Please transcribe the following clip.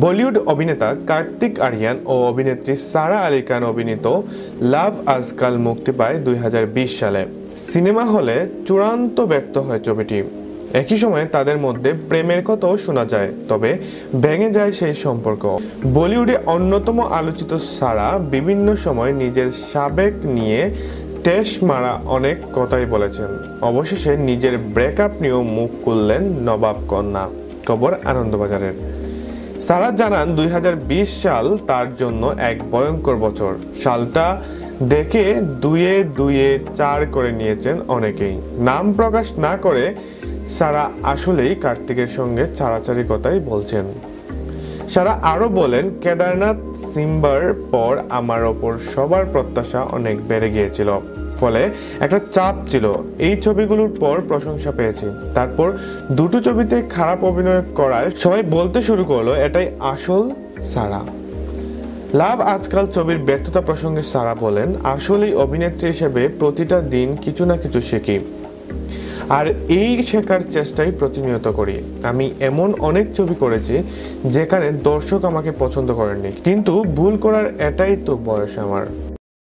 বলিউড অভিনেতা কার্তিক আরিয়ান ও অভিনেত্রী সারা আলী খান অভিনীত লাভ আজকাল মুক্তি পায় দুই হাজার বিশ সালে। সিনেমা হলে চূড়ান্ত ব্যর্থ হয় ছবিটি। একই সময়ে তাদের মধ্যে প্রেমের কথাও শোনা যায়, তবে ভেঙে যায় সেই সম্পর্ক। বলিউডে অন্যতম আলোচিত সারা বিভিন্ন সময় নিজের সাবেক নিয়ে টেস মারা অনেক কথাই বলেছেন। অবশেষে নিজের ব্রেকআপ নিয়েও মুখ খুললেন নবাব কন্যা। খবর আনন্দবাজারের। সারা জানান দুই হাজার বিশ সাল তার জন্য এক ভয়ঙ্কর বছর। সালটা দেখে দুয়ে দুয়ে চার করে নিয়েছেন অনেকেই। নাম প্রকাশ না করে সারা আসলেই কার্তিকের সঙ্গে চারাচারি কথাই বলছেন। সারা আরও বলেন, কেদারনাথ সিম্বার পর আমার ওপর সবার প্রত্যাশা অনেক বেড়ে গিয়েছিল। ফলে একটা চাপ ছিল। এই ছবিগুলোর পর প্রশংসা পেয়েছি। তারপর দুটো ছবিতে খারাপ অভিনয় করায় সবাই বলতে শুরু করল, এটাই আসল সারা। লাভ আজকাল ছবির ব্যর্থতা প্রসঙ্গে সারা বলেন, আসলেই অভিনেত্রী হিসেবে প্রতিটা দিন কিছু না কিছু শিখি। আর এই শেখার চেষ্টাই প্রতিনিয়ত করি। আমি এমন অনেক ছবি করেছি, যেখানে দর্শক আমাকে পছন্দ করেননি। কিন্তু ভুল করার এটাই তো বয়স আমার।